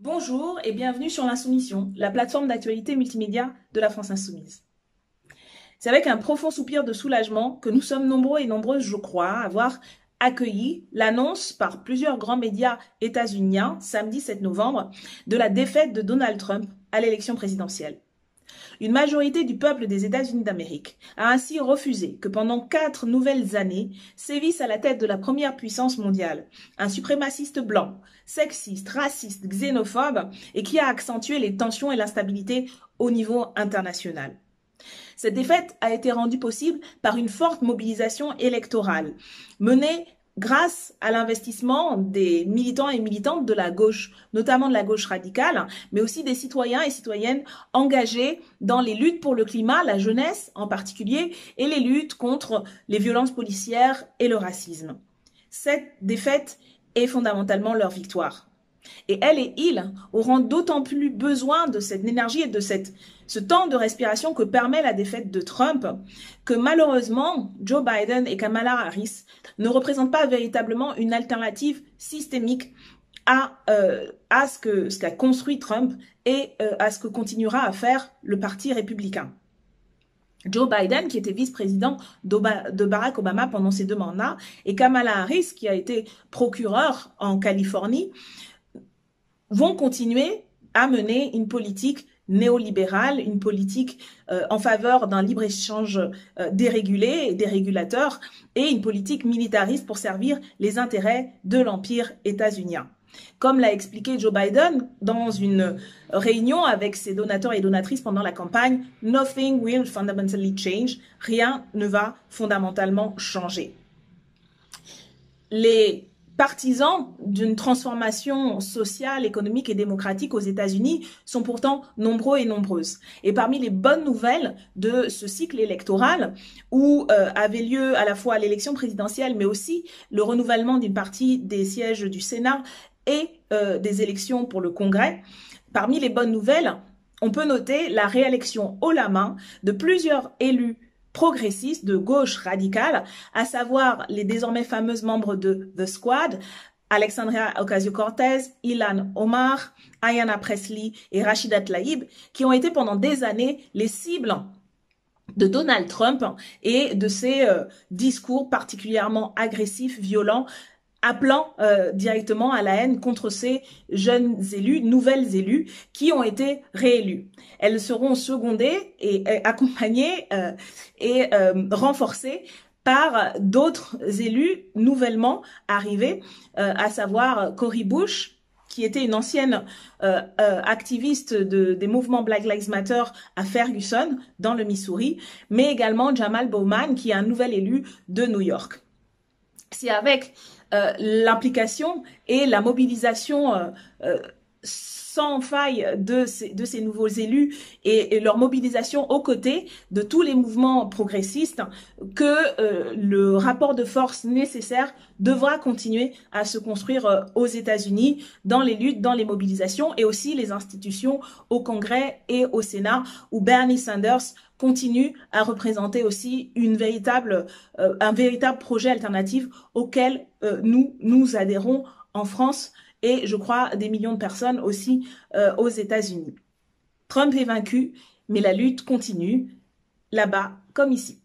Bonjour et bienvenue sur l'Insoumission, la plateforme d'actualité multimédia de la France Insoumise. C'est avec un profond soupir de soulagement que nous sommes nombreux et nombreuses, je crois, à avoir accueilli l'annonce par plusieurs grands médias états-uniens, samedi 7 novembre, de la défaite de Donald Trump à l'élection présidentielle. Une majorité du peuple des États-Unis d'Amérique a ainsi refusé que pendant quatre nouvelles années sévisse à la tête de la première puissance mondiale un suprémaciste blanc, sexiste, raciste, xénophobe et qui a accentué les tensions et l'instabilité au niveau international. Cette défaite a été rendue possible par une forte mobilisation électorale menée grâce à l'investissement des militants et militantes de la gauche, notamment de la gauche radicale, mais aussi des citoyens et citoyennes engagés dans les luttes pour le climat, la jeunesse en particulier, et les luttes contre les violences policières et le racisme. Cette défaite est fondamentalement leur victoire. Et elle et il auront d'autant plus besoin de cette énergie et de cette, ce temps de respiration que permet la défaite de Trump que malheureusement Joe Biden et Kamala Harris ne représentent pas véritablement une alternative systémique à, euh, ce qu'a construit Trump et euh, à ce que continuera à faire le Parti républicain. Joe Biden, qui était vice-président de Barack Obama pendant ses deux mandats, et Kamala Harris, qui a été procureur en Californie, vont continuer à mener une politique néolibérale, une politique euh, en faveur d'un libre-échange euh, dérégulé et dérégulateur, et une politique militariste pour servir les intérêts de l'Empire états-unien. Comme l'a expliqué Joe Biden dans une réunion avec ses donateurs et donatrices pendant la campagne, Nothing will fundamentally change, rien ne va fondamentalement changer. Les partisans d'une transformation sociale, économique et démocratique aux États-Unis sont pourtant nombreux et nombreuses. Et parmi les bonnes nouvelles de ce cycle électoral, où euh, avait lieu à la fois l'élection présidentielle, mais aussi le renouvellement d'une partie des sièges du Sénat et euh, des élections pour le Congrès, parmi les bonnes nouvelles, on peut noter la réélection haut la main de plusieurs élus progressistes de gauche radicale, à savoir les désormais fameuses membres de The Squad, Alexandria Ocasio-Cortez, Ilan Omar, Ayanna Presley et Rachida Tlaib, qui ont été pendant des années les cibles de Donald Trump et de ses euh, discours particulièrement agressifs, violents, appelant euh, directement à la haine contre ces jeunes élus, nouvelles élus, qui ont été réélus. Elles seront secondées et, accompagnées euh, et euh, renforcées par d'autres élus nouvellement arrivés, à savoir Cory Bush, qui était une ancienne activiste de, des mouvements Black Lives Matter à Ferguson, dans le Missouri, mais également Jamal Bowman, qui est un nouvel élu de New York. C'est avec euh, l'implication et la mobilisation euh, euh, sans faille de ces, nouveaux élus et, leur mobilisation aux côtés de tous les mouvements progressistes que le rapport de force nécessaire devra continuer à se construire aux États-Unis dans les luttes, dans les mobilisations et aussi les institutions au Congrès et au Sénat où Bernie Sanders continue à représenter aussi véritable, euh, un véritable projet alternatif auquel euh, nous nous adhérons en France et je crois des millions de personnes aussi euh, aux États-Unis. Trump est vaincu, mais la lutte continue là-bas comme ici.